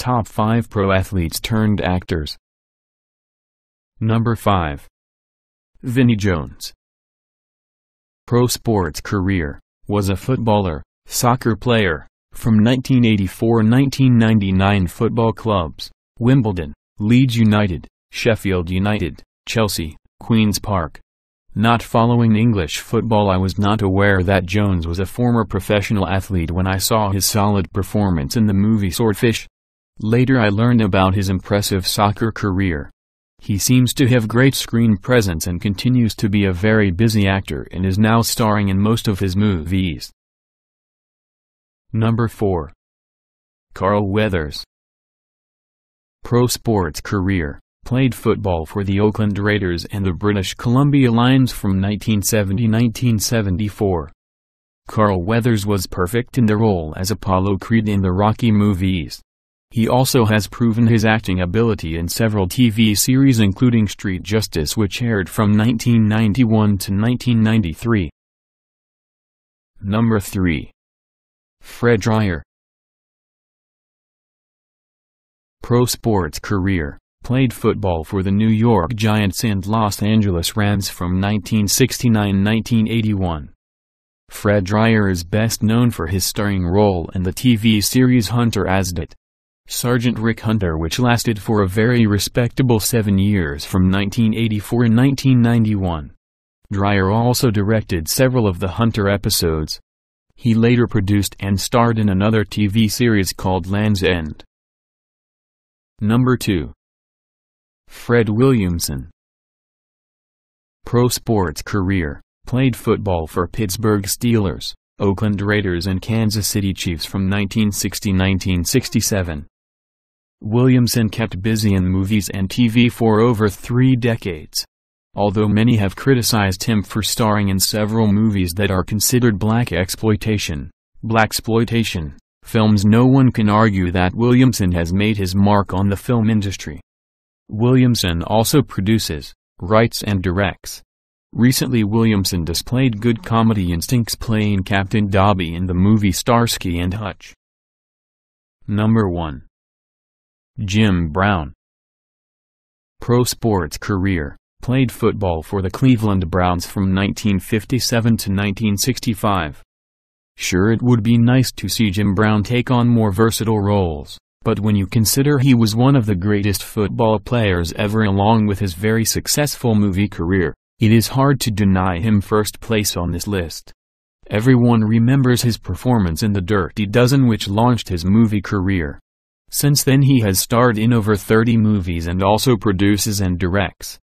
Top 5 Pro Athletes Turned Actors Number 5. Vinnie Jones Pro sports career, was a footballer, soccer player, from 1984-1999 football clubs, Wimbledon, Leeds United, Sheffield United, Chelsea, Queen's Park. Not following English football I was not aware that Jones was a former professional athlete when I saw his solid performance in the movie Swordfish. Later I learned about his impressive soccer career. He seems to have great screen presence and continues to be a very busy actor and is now starring in most of his movies. Number 4. Carl Weathers Pro sports career Played football for the Oakland Raiders and the British Columbia Lions from 1970-1974. Carl Weathers was perfect in the role as Apollo Creed in the Rocky movies. He also has proven his acting ability in several TV series including Street Justice which aired from 1991 to 1993. Number 3. Fred Dryer Pro sports career Played football for the New York Giants and Los Angeles Rams from 1969-1981. Fred Dryer is best known for his starring role in the TV series Hunter Asdot. Sergeant Rick Hunter which lasted for a very respectable seven years from 1984 and 1991. Dryer also directed several of the Hunter episodes. He later produced and starred in another TV series called Land's End. Number 2. Fred Williamson Pro sports career, played football for Pittsburgh Steelers, Oakland Raiders and Kansas City Chiefs from 1960-1967. Williamson kept busy in movies and TV for over three decades. Although many have criticized him for starring in several movies that are considered black exploitation, blaxploitation, films no one can argue that Williamson has made his mark on the film industry. Williamson also produces, writes and directs. Recently Williamson displayed good comedy instincts playing Captain Doby in the movie Starsky and Hutch. Number 1. Jim Brown Pro sports career, played football for the Cleveland Browns from 1957 to 1965. Sure it would be nice to see Jim Brown take on more versatile roles. But when you consider he was one of the greatest football players ever along with his very successful movie career, it is hard to deny him first place on this list. Everyone remembers his performance in The Dirty Dozen which launched his movie career. Since then he has starred in over 30 movies and also produces and directs.